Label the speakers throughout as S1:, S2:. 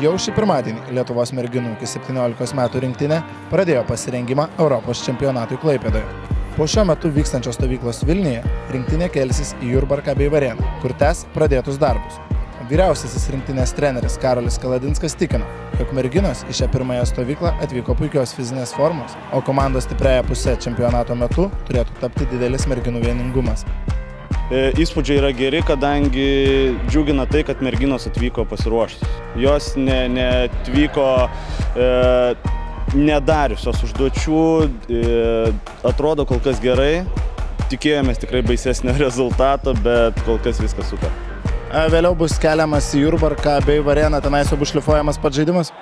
S1: Jau šį pirmadienį Lietuvos merginų iki 17 metų rinktinė pradėjo pasirengimą Europos čempionatui Klaipėdoje. Po šiuo metu vykstančios stovyklos Vilniuje rinktinė kelsis į Jurbarką bei Varėną, kur tęs pradėtus darbus. Vyriausiasis rinktinės treneris Karolis Kaladinskas tikino, jog merginos į šią pirmąją stovyklą atvyko puikios fizinės formos, o komandos stipriaja pusė čempionato metu turėtų tapti didelis merginų vieningumas.
S2: E, įspūdžiai yra geri, kadangi džiugina tai, kad merginos atvyko pasiruoštus. Jos neatvyko ne e, nedariusios užduočių, e, atrodo kol kas gerai. Tikėjomės tikrai baisesnio rezultato, bet kol kas viskas super.
S1: Vėliau bus keliamas į Jurbarką bei Varėną, tenais jau bus šlifuojamas pats žaidimas?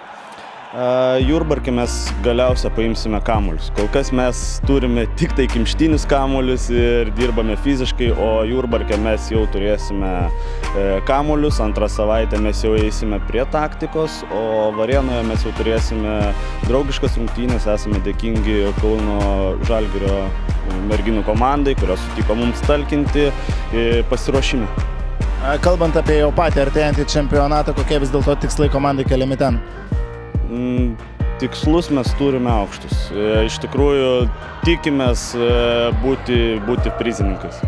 S2: Jurbarkė mes galiausia paimsime kamuolius. Kol kas mes turime tik tai kimštinius kamuolius ir dirbame fiziškai, o Jurbarkė mes jau turėsime e, kamuolius. Antrą savaitę mes jau eisime prie taktikos, o Varėnoje mes jau turėsime draugiškas rungtynės. Esame dėkingi Kauno Žalgirio merginų komandai, kurios sutiko mums talkinti pasiruošimą.
S1: Kalbant apie jau patį artėjantį čempionatą, kokie vis dėlto tikslai komandai keliami ten?
S2: Mm, tikslus mes turime aukštus. E, iš tikrųjų tikimės e, būti, būti prizininkais.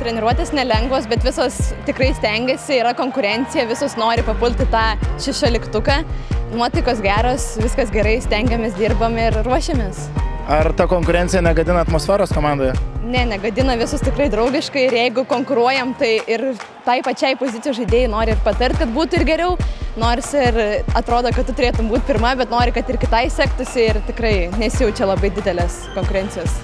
S3: Treniruotės nelengvos, bet visos tikrai stengiasi, yra konkurencija, visos nori papulti tą šešioliktuką. Nuotaikos geros, viskas gerai, stengiamės, dirbam ir ruošiamės.
S1: Ar ta konkurencija negadina atmosferos komandoje?
S3: Ne, negadina visus tikrai draugiškai ir jeigu konkuruojam, tai ir tai pačiai pozicijų žaidėjai nori ir patart, kad būtų ir geriau, nors ir atrodo, kad tu turėtum būti pirma, bet nori, kad ir kitai sektųsi ir tikrai nesijaučia labai didelės konkurencijos.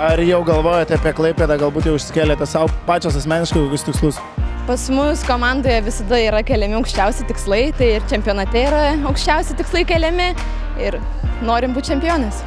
S1: Ar jau galvojate apie Klaipėdą, galbūt jau išsikėlėte savo pačios asmeniškai kokius tikslus?
S3: Pas mus komandoje visada yra keliami aukščiausi tikslai, tai ir čempionate yra aukščiausi tikslai keliami ir norim būti čempionais.